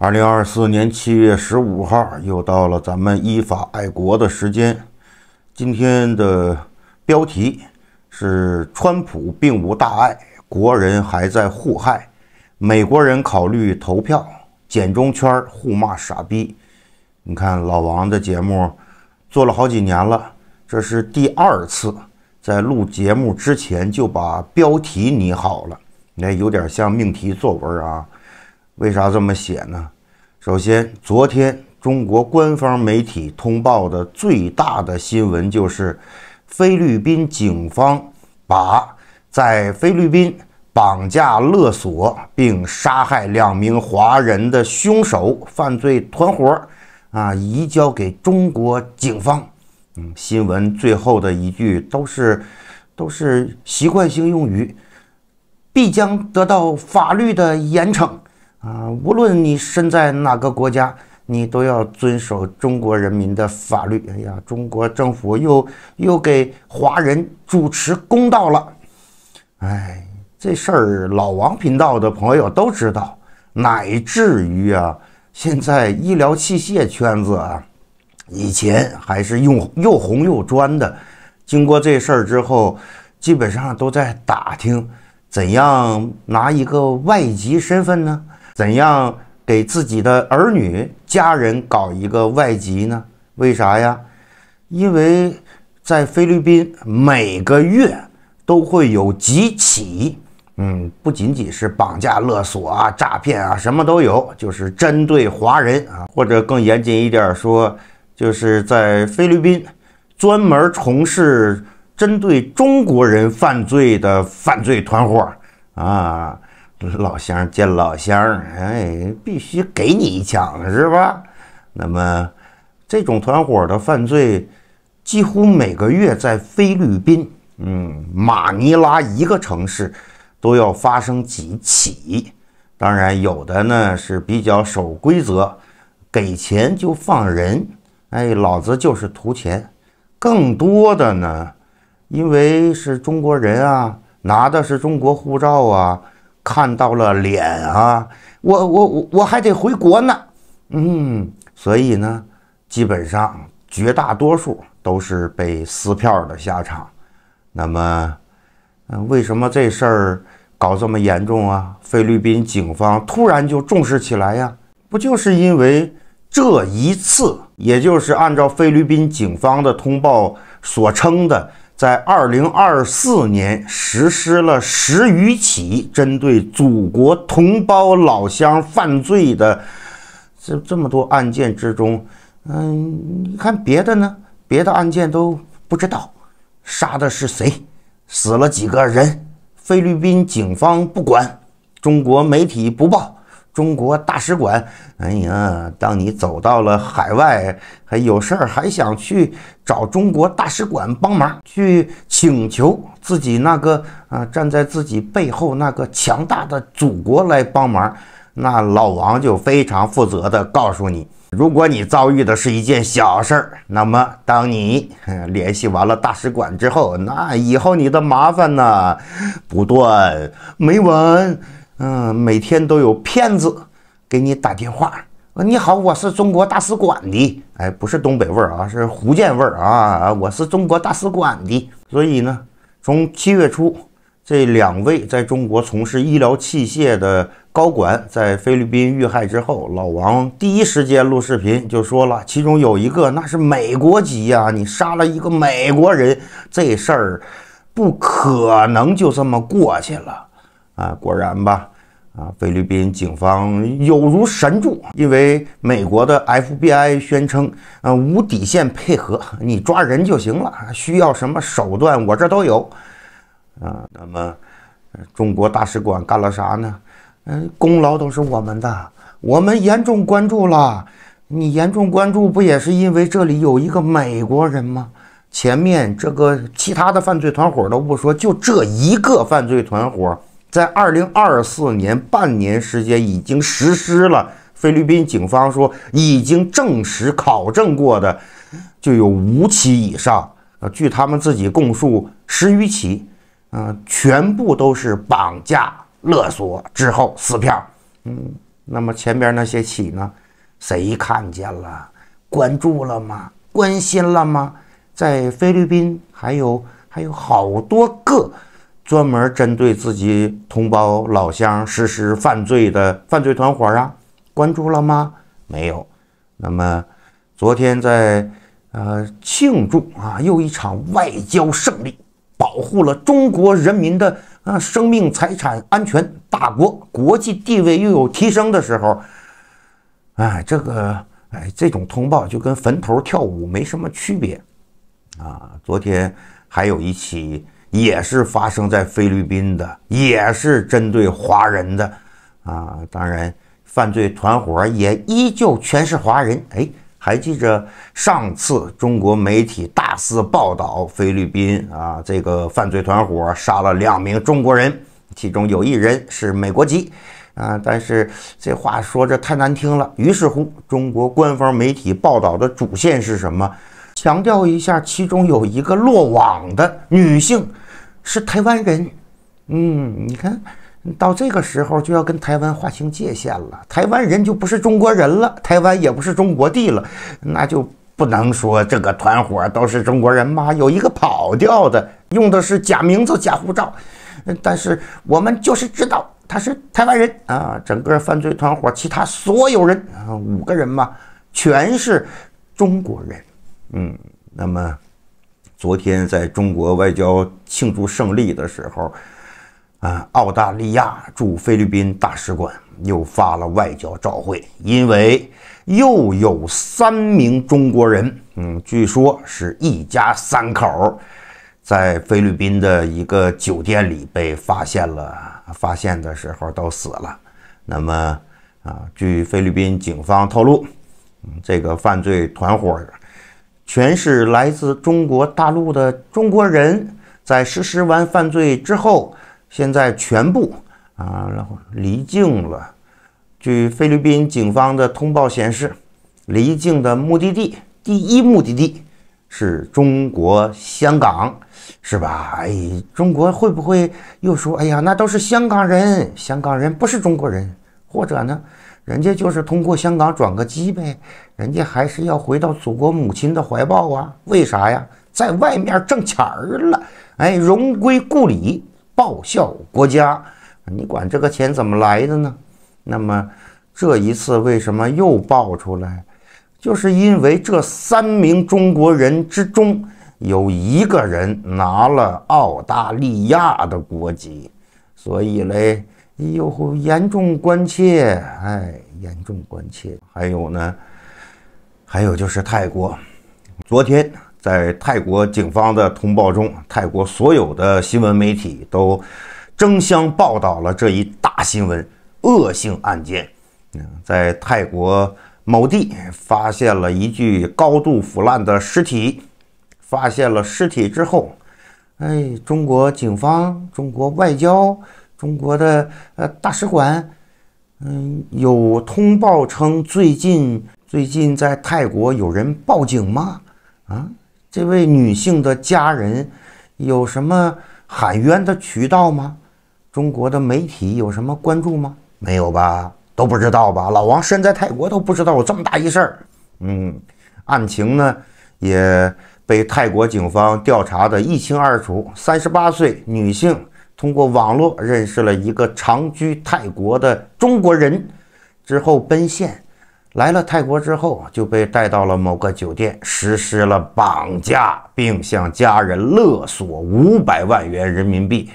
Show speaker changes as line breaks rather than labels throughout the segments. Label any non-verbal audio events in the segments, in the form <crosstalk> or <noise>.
二零二四年七月十五号，又到了咱们依法爱国的时间。今天的标题是：川普并无大碍，国人还在互害。美国人考虑投票，简中圈互骂傻逼。你看老王的节目做了好几年了，这是第二次在录节目之前就把标题拟好了，那有点像命题作文啊。为啥这么写呢？首先，昨天中国官方媒体通报的最大的新闻就是，菲律宾警方把在菲律宾绑架勒索并杀害两名华人的凶手犯罪团伙啊移交给中国警方。嗯，新闻最后的一句都是都是习惯性用语，必将得到法律的严惩。啊，无论你身在哪个国家，你都要遵守中国人民的法律。哎呀，中国政府又又给华人主持公道了。哎，这事儿老王频道的朋友都知道，乃至于啊，现在医疗器械圈子啊，以前还是用又红又专的，经过这事儿之后，基本上都在打听怎样拿一个外籍身份呢？怎样给自己的儿女、家人搞一个外籍呢？为啥呀？因为在菲律宾每个月都会有几起，嗯，不仅仅是绑架勒索啊、诈骗啊，什么都有，就是针对华人啊，或者更严谨一点说，就是在菲律宾专门从事针对中国人犯罪的犯罪团伙啊。老乡见老乡，哎，必须给你一枪，是吧？那么，这种团伙的犯罪，几乎每个月在菲律宾，嗯，马尼拉一个城市，都要发生几起。当然，有的呢是比较守规则，给钱就放人，哎，老子就是图钱。更多的呢，因为是中国人啊，拿的是中国护照啊。看到了脸啊，我我我我还得回国呢，嗯，所以呢，基本上绝大多数都是被撕票的下场。那么，嗯，为什么这事儿搞这么严重啊？菲律宾警方突然就重视起来呀？不就是因为这一次，也就是按照菲律宾警方的通报所称的。在二零二四年实施了十余起针对祖国同胞老乡犯罪的这这么多案件之中，嗯，你看别的呢？别的案件都不知道杀的是谁，死了几个人，菲律宾警方不管，中国媒体不报。中国大使馆，哎呀，当你走到了海外，还有事儿，还想去找中国大使馆帮忙，去请求自己那个啊，站在自己背后那个强大的祖国来帮忙，那老王就非常负责的告诉你，如果你遭遇的是一件小事儿，那么当你联系完了大使馆之后，那以后你的麻烦呢，不断没完。嗯，每天都有骗子给你打电话。你好，我是中国大使馆的。哎，不是东北味儿啊，是福建味儿啊。我是中国大使馆的。所以呢，从七月初，这两位在中国从事医疗器械的高管在菲律宾遇害之后，老王第一时间录视频就说了，其中有一个那是美国籍呀，你杀了一个美国人，这事儿不可能就这么过去了。啊，果然吧，啊，菲律宾警方有如神助，因为美国的 FBI 宣称，啊，无底线配合，你抓人就行了，需要什么手段我这都有，啊，那么中国大使馆干了啥呢？嗯，功劳都是我们的，我们严重关注了，你严重关注不也是因为这里有一个美国人吗？前面这个其他的犯罪团伙都不说，就这一个犯罪团伙。在二零二四年半年时间，已经实施了。菲律宾警方说，已经证实考证过的就有五起以上。呃，据他们自己供述，十余起，嗯，全部都是绑架勒索之后撕票。嗯，那么前边那些起呢，谁看见了？关注了吗？关心了吗？在菲律宾还有还有好多个专门针对自己同胞老乡实施犯罪的犯罪团伙啊，关注了吗？没有。那么昨天在呃庆祝啊又一场外交胜利，保护了中国人民的啊生命财产安全，大国国际地位又有提升的时候，哎，这个。哎，这种通报就跟坟头跳舞没什么区别，啊！昨天还有一起也是发生在菲律宾的，也是针对华人的，啊！当然，犯罪团伙也依旧全是华人。哎，还记着上次中国媒体大肆报道菲律宾啊，这个犯罪团伙杀了两名中国人，其中有一人是美国籍。啊！但是这话说着太难听了。于是乎，中国官方媒体报道的主线是什么？强调一下，其中有一个落网的女性是台湾人。嗯，你看到这个时候就要跟台湾划清界限了。台湾人就不是中国人了，台湾也不是中国地了，那就不能说这个团伙都是中国人吗？有一个跑掉的，用的是假名字、假护照。但是我们就是知道。他是台湾人啊，整个犯罪团伙其他所有人啊，五个人嘛，全是中国人。嗯，那么昨天在中国外交庆祝胜利的时候，啊，澳大利亚驻菲律宾大使馆又发了外交照会，因为又有三名中国人，嗯，据说是一家三口。在菲律宾的一个酒店里被发现了，发现的时候都死了。那么啊，据菲律宾警方透露，嗯这个犯罪团伙全是来自中国大陆的中国人，在实施完犯罪之后，现在全部啊然后离境了。据菲律宾警方的通报显示，离境的目的地第一目的地是中国香港。是吧？哎，中国会不会又说，哎呀，那都是香港人，香港人不是中国人，或者呢，人家就是通过香港转个机呗，人家还是要回到祖国母亲的怀抱啊？为啥呀？在外面挣钱儿了，哎，荣归故里，报效国家，你管这个钱怎么来的呢？那么这一次为什么又爆出来？就是因为这三名中国人之中。有一个人拿了澳大利亚的国籍，所以嘞，呦严重关切，哎，严重关切。还有呢，还有就是泰国，昨天在泰国警方的通报中，泰国所有的新闻媒体都争相报道了这一大新闻——恶性案件。嗯，在泰国某地发现了一具高度腐烂的尸体。发现了尸体之后，哎，中国警方、中国外交、中国的呃大使馆，嗯，有通报称最近最近在泰国有人报警吗？啊，这位女性的家人有什么喊冤的渠道吗？中国的媒体有什么关注吗？没有吧？都不知道吧？老王身在泰国都不知道有这么大一事儿。嗯，案情呢也。被泰国警方调查的一清二楚。三十八岁女性通过网络认识了一个长居泰国的中国人，之后奔现，来了泰国之后就被带到了某个酒店，实施了绑架，并向家人勒索五百万元人民币。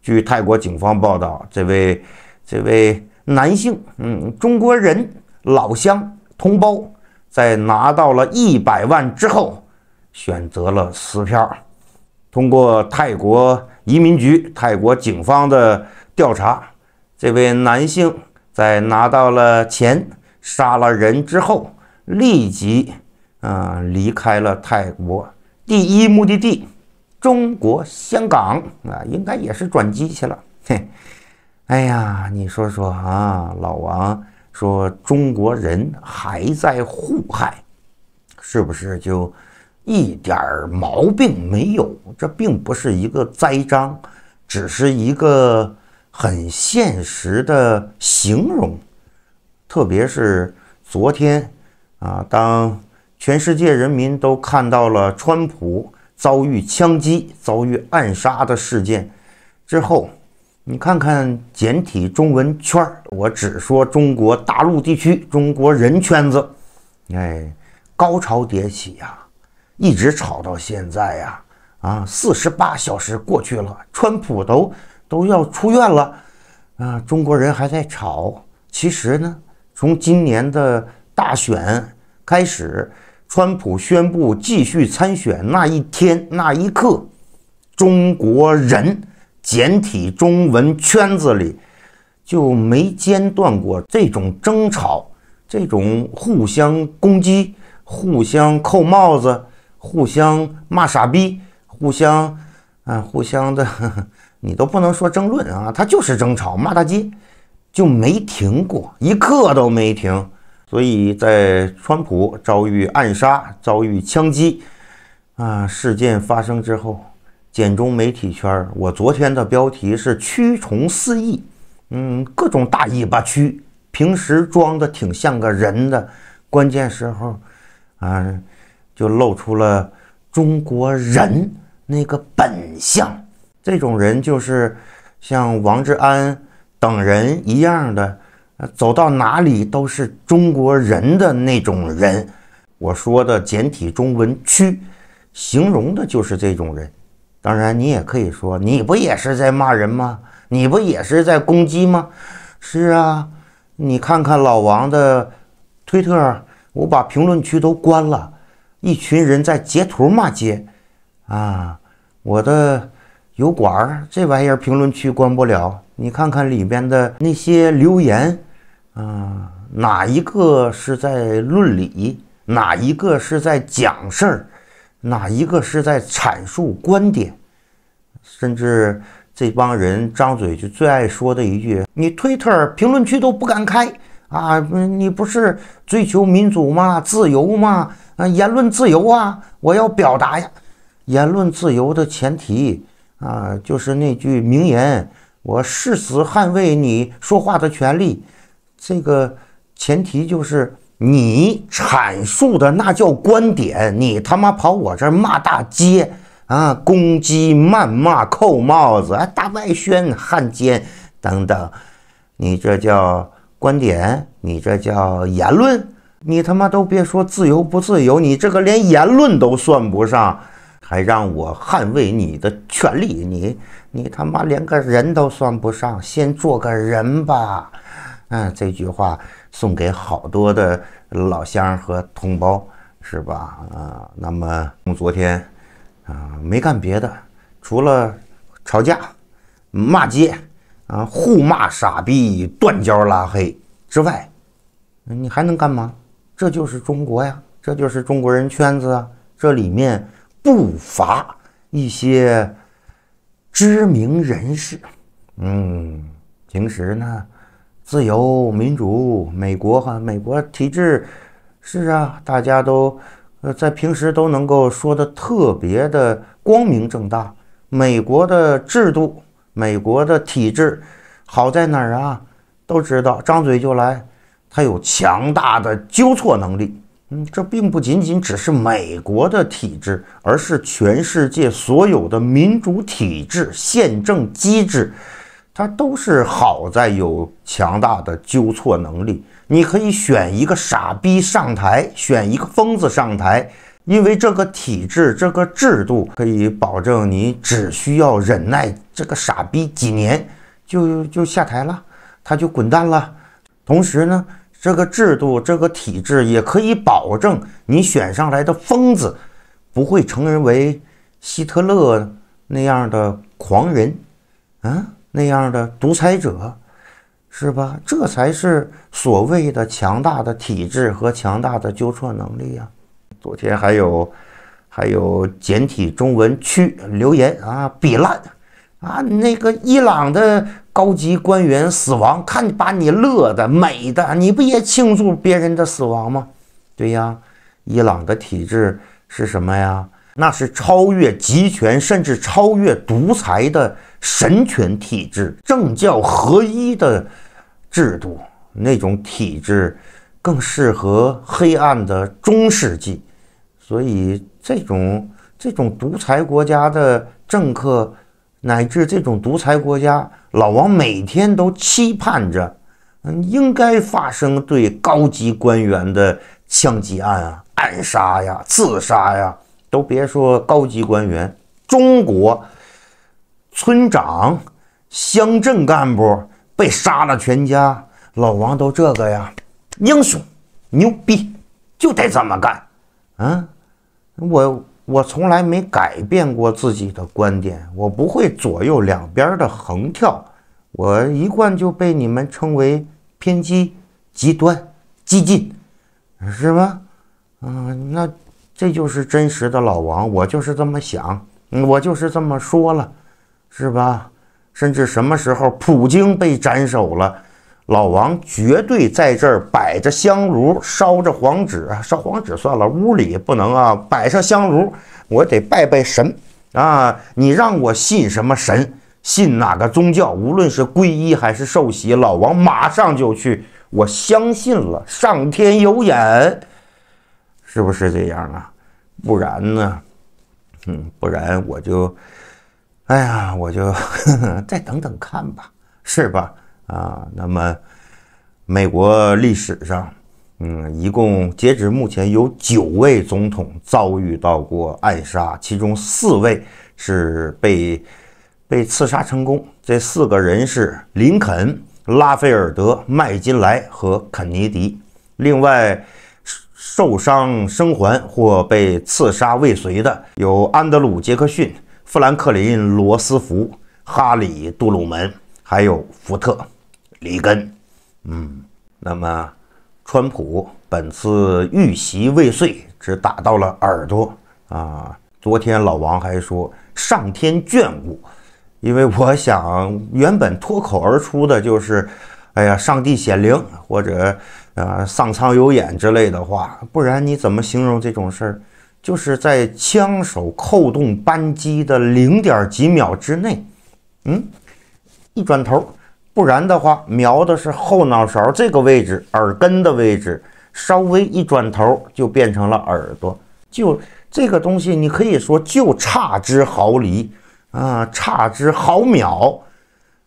据泰国警方报道，这位这位男性，嗯，中国人老乡同胞，在拿到了一百万之后。选择了撕票。通过泰国移民局、泰国警方的调查，这位男性在拿到了钱、杀了人之后，立即啊离开了泰国。第一目的地中国香港啊，应该也是转机去了。嘿，<laughs> 哎呀，你说说啊，老王说中国人还在祸害，是不是就？一点毛病没有，这并不是一个栽赃，只是一个很现实的形容。特别是昨天啊，当全世界人民都看到了川普遭遇枪击、遭遇暗杀的事件之后，你看看简体中文圈儿，我只说中国大陆地区、中国人圈子，哎，高潮迭起呀，一直吵到现在呀，啊，四十八小时过去了，川普都都要出院了，啊，中国人还在吵。其实呢，从今年的大选开始。川普宣布继续参选那一天那一刻，中国人简体中文圈子里就没间断过这种争吵，这种互相攻击、互相扣帽子、互相骂傻逼、互相啊互相的，<laughs> 你都不能说争论啊，他就是争吵骂大街，就没停过一刻都没停。所以在川普遭遇暗杀、遭遇枪击啊事件发生之后，简中媒体圈我昨天的标题是“蛆虫四溢”，嗯，各种大尾巴蛆，平时装的挺像个人的，关键时候啊，就露出了中国人那个本相。这种人就是像王志安等人一样的。走到哪里都是中国人的那种人，我说的简体中文区，形容的就是这种人。当然，你也可以说，你不也是在骂人吗？你不也是在攻击吗？是啊，你看看老王的推特，我把评论区都关了，一群人在截图骂街。啊，我的油管儿这玩意儿评论区关不了，你看看里边的那些留言。啊，哪一个是在论理？哪一个是在讲事儿？哪一个是在阐述观点？甚至这帮人张嘴就最爱说的一句：“你推特评论区都不敢开啊！你不是追求民主吗？自由吗？啊，言论自由啊！我要表达呀！言论自由的前提啊，就是那句名言：我誓死捍卫你说话的权利。”这个前提就是你阐述的那叫观点，你他妈跑我这儿骂大街啊，攻击、谩骂、扣帽子、啊，大外宣、汉奸等等，你这叫观点，你这叫言论，你他妈都别说自由不自由，你这个连言论都算不上，还让我捍卫你的权利，你你他妈连个人都算不上，先做个人吧。嗯，这句话送给好多的老乡和同胞，是吧？啊，那么从昨天啊没干别的，除了吵架、骂街啊、互骂傻逼、断交拉黑之外，你还能干嘛？这就是中国呀，这就是中国人圈子啊，这里面不乏一些知名人士。嗯，平时呢。自由民主，美国哈，美国体制是啊，大家都呃在平时都能够说的特别的光明正大。美国的制度，美国的体制好在哪儿啊？都知道，张嘴就来，它有强大的纠错能力。嗯，这并不仅仅只是美国的体制，而是全世界所有的民主体制、宪政机制。它都是好在有强大的纠错能力。你可以选一个傻逼上台，选一个疯子上台，因为这个体制、这个制度可以保证你只需要忍耐这个傻逼几年，就就下台了，他就滚蛋了。同时呢，这个制度、这个体制也可以保证你选上来的疯子不会成人为希特勒那样的狂人，啊。那样的独裁者，是吧？这才是所谓的强大的体制和强大的纠错能力呀。昨天还有，还有简体中文区留言啊，比烂啊，那个伊朗的高级官员死亡，看把你乐的美的，你不也庆祝别人的死亡吗？对呀，伊朗的体制是什么呀？那是超越集权，甚至超越独裁的神权体制，政教合一的制度。那种体制更适合黑暗的中世纪，所以这种这种独裁国家的政客，乃至这种独裁国家，老王每天都期盼着，嗯，应该发生对高级官员的枪击案啊、暗杀呀、自杀呀，都别说高级官员，中国村长、乡镇干部。被杀了全家，老王都这个呀，英雄牛逼，就得这么干。嗯，我我从来没改变过自己的观点，我不会左右两边的横跳，我一贯就被你们称为偏激、极端、激进，是吧？嗯，那这就是真实的老王，我就是这么想，我就是这么说了，是吧？甚至什么时候普京被斩首了，老王绝对在这儿摆着香炉，烧着黄纸，烧黄纸算了，屋里不能啊，摆上香炉，我得拜拜神啊！你让我信什么神，信哪个宗教，无论是皈依还是受洗，老王马上就去，我相信了，上天有眼，是不是这样啊？不然呢？嗯，不然我就。哎呀，我就 <laughs> 再等等看吧，是吧？啊，那么美国历史上，嗯，一共截止目前有九位总统遭遇到过暗杀，其中四位是被被刺杀成功。这四个人是林肯、拉斐尔德、麦金莱和肯尼迪。另外，受伤生还或被刺杀未遂的有安德鲁·杰克逊。富兰克林·罗斯福、哈里·杜鲁门，还有福特、里根，嗯，那么川普本次遇袭未遂，只打到了耳朵啊。昨天老王还说上天眷顾，因为我想原本脱口而出的就是，哎呀，上帝显灵或者啊上苍有眼之类的话，不然你怎么形容这种事儿？就是在枪手扣动扳机的零点几秒之内，嗯，一转头，不然的话，瞄的是后脑勺这个位置，耳根的位置，稍微一转头就变成了耳朵。就这个东西，你可以说就差之毫厘啊，差之毫秒，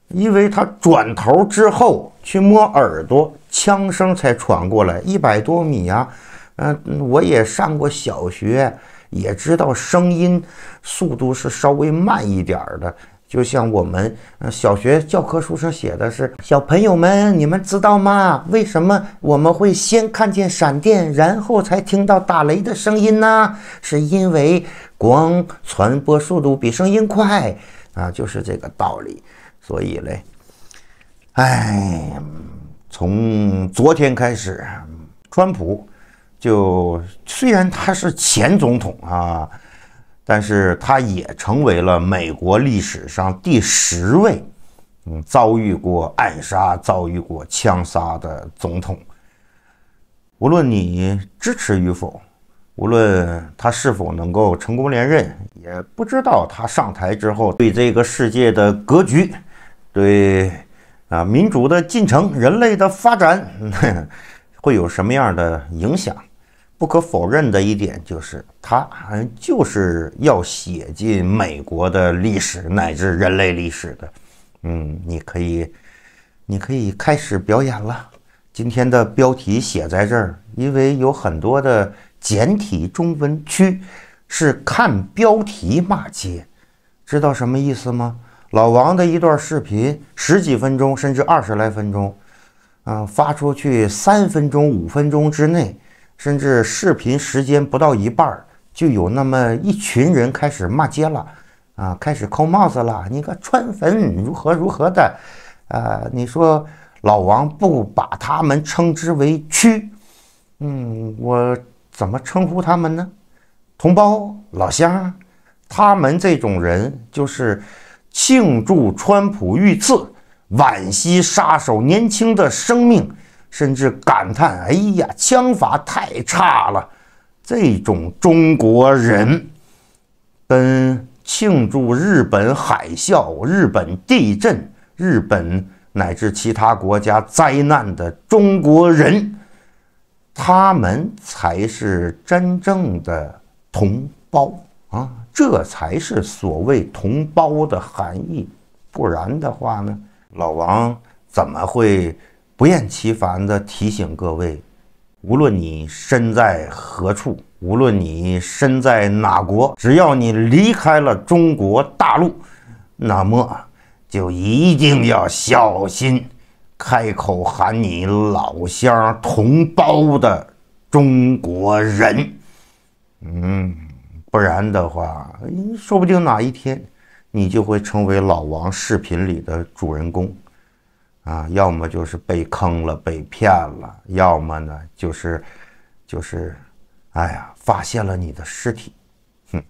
因为他转头之后去摸耳朵，枪声才传过来，一百多米呀。嗯，我也上过小学，也知道声音速度是稍微慢一点的。就像我们小学教科书上写的是：“小朋友们，你们知道吗？为什么我们会先看见闪电，然后才听到打雷的声音呢？是因为光传播速度比声音快啊，就是这个道理。所以嘞，哎，从昨天开始，川普。就虽然他是前总统啊，但是他也成为了美国历史上第十位，嗯，遭遇过暗杀、遭遇过枪杀的总统。无论你支持与否，无论他是否能够成功连任，也不知道他上台之后对这个世界的格局，对啊民主的进程、人类的发展 <laughs> 会有什么样的影响。不可否认的一点就是，他就是要写进美国的历史乃至人类历史的。嗯，你可以，你可以开始表演了。今天的标题写在这儿，因为有很多的简体中文区是看标题骂街，知道什么意思吗？老王的一段视频，十几分钟甚至二十来分钟，啊，发出去三分钟、五分钟之内。甚至视频时间不到一半儿，就有那么一群人开始骂街了，啊，开始扣帽子了。你个川粉如何如何的，呃，你说老王不把他们称之为区，嗯，我怎么称呼他们呢？同胞、老乡，他们这种人就是庆祝川普遇刺，惋惜杀手年轻的生命。甚至感叹：“哎呀，枪法太差了！”这种中国人跟庆祝日本海啸、日本地震、日本乃至其他国家灾难的中国人，他们才是真正的同胞啊！这才是所谓同胞的含义。不然的话呢，老王怎么会不厌其烦地提醒各位？无论你身在何处，无论你身在哪国，只要你离开了中国大陆，那么就一定要小心开口喊你老乡同胞的中国人。嗯，不然的话，说不定哪一天你就会成为老王视频里的主人公。啊，要么就是被坑了、被骗了，要么呢就是，就是，哎呀，发现了你的尸体，哼！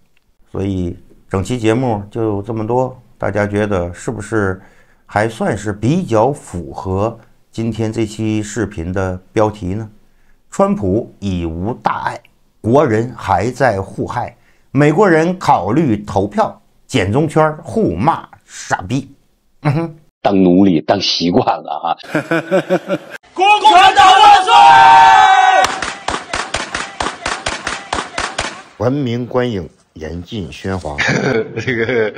所以整期节目就这么多，大家觉得是不是还算是比较符合今天这期视频的标题呢？川普已无大碍，国人还在互害，美国人考虑投票，简中圈互骂傻逼，嗯哼。
当奴隶当习惯了哈，<laughs>
共产党万岁！
文明观影，严禁喧哗。<laughs> 这个。